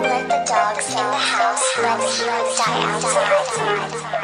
Let the dogs in the house. Let's hear die outside.